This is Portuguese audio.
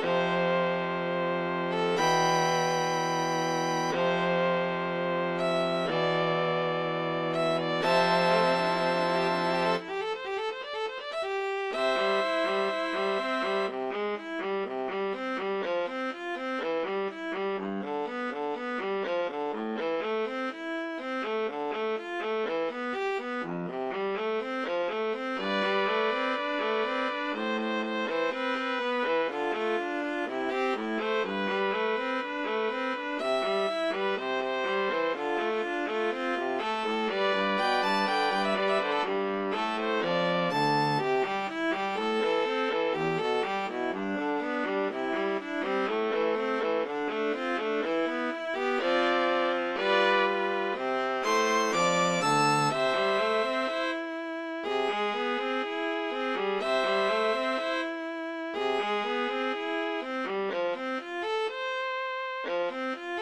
Música Música